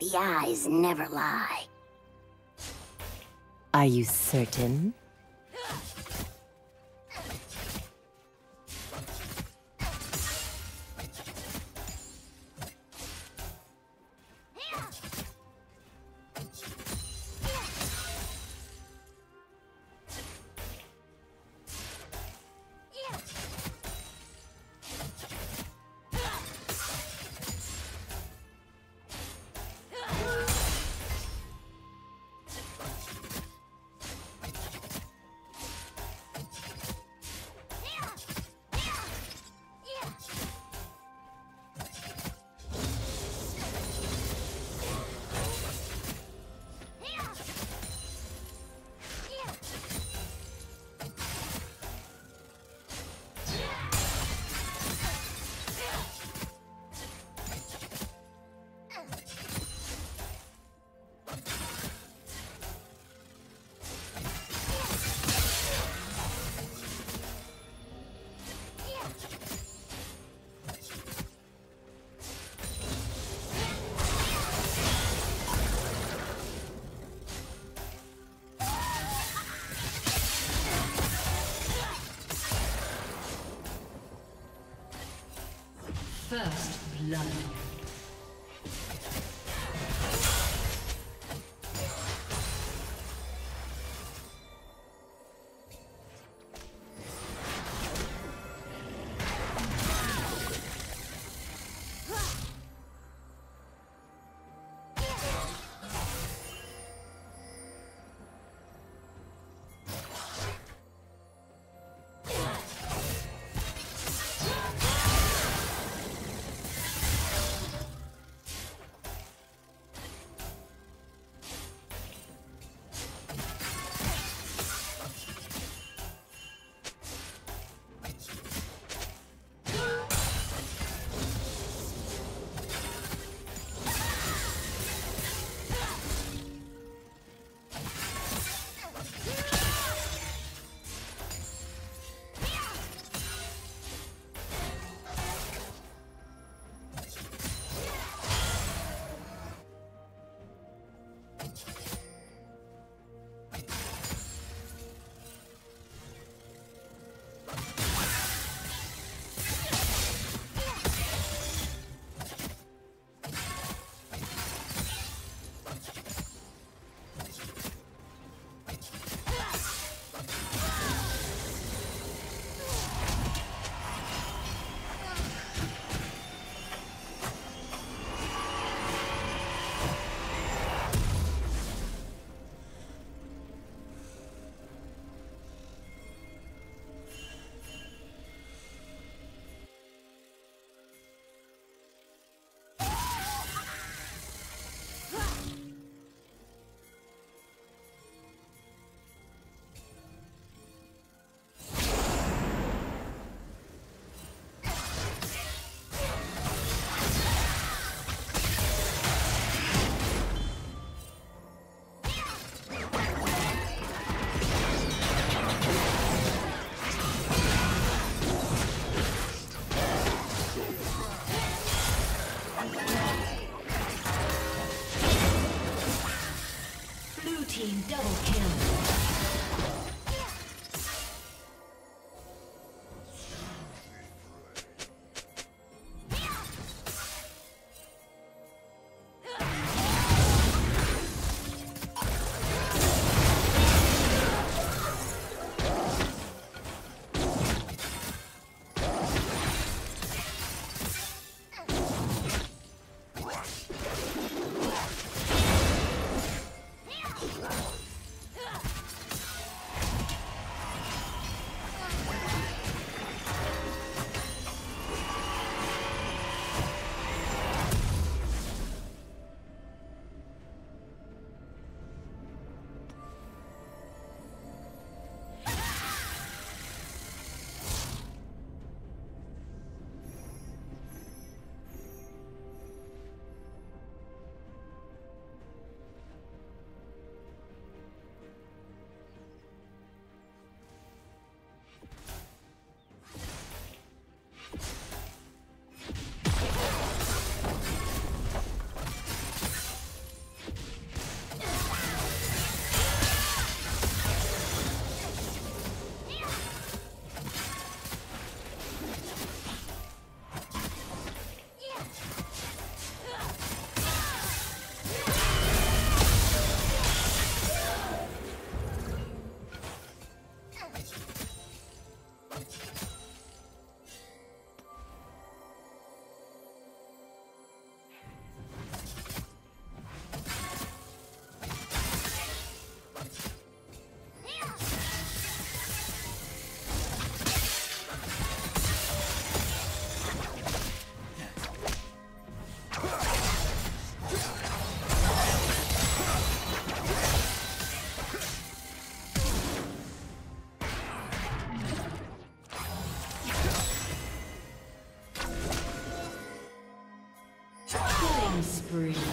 The eyes never lie. Are you certain? First blood. team double kill. you spree.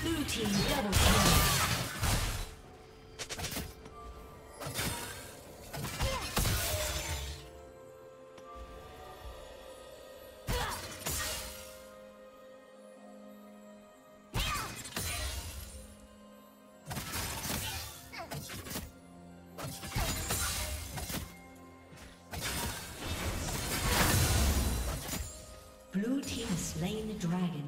Team double kill. Blue team has slain the dragon.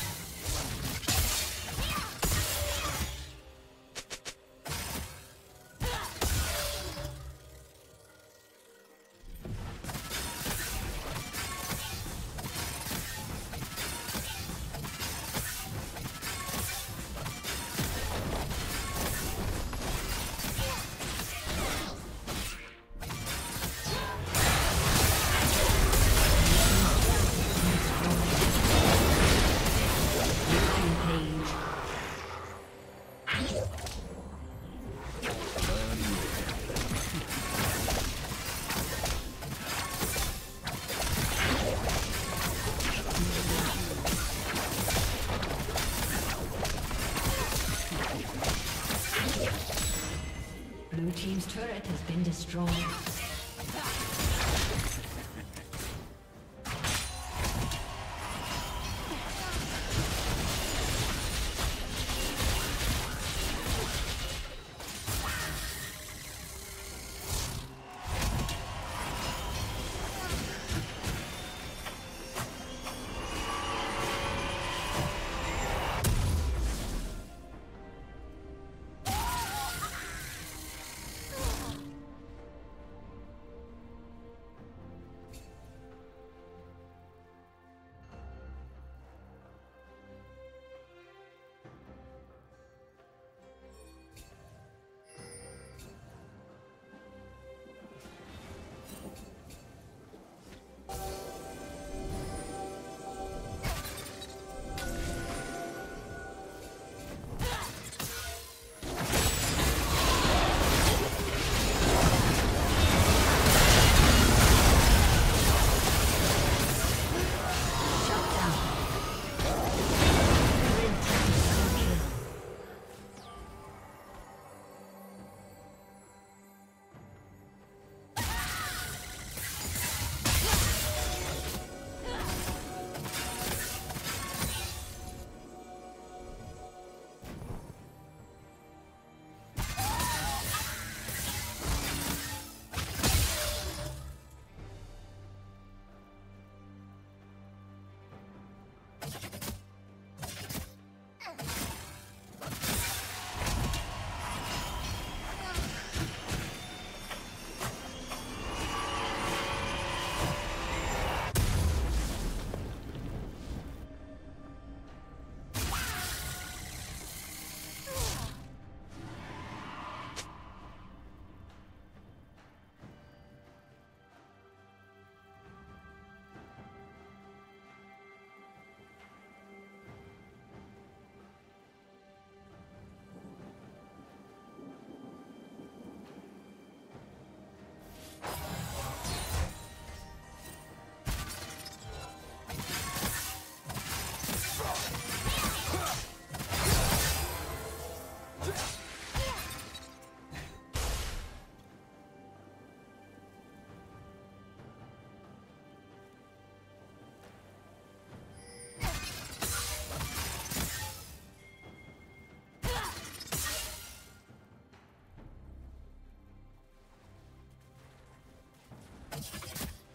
Destroyed.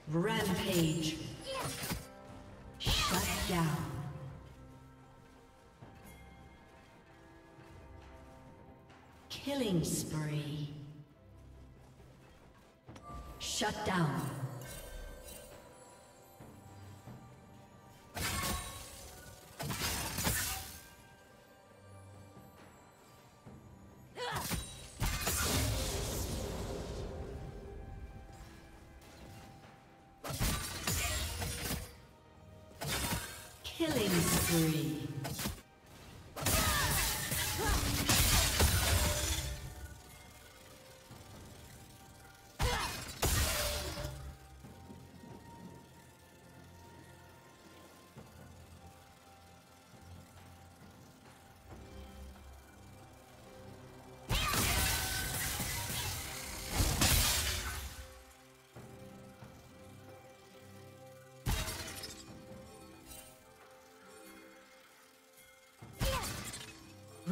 Rampage. Shut down. Killing spree. Shut down. Killing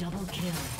Double kill.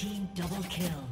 Team double kill.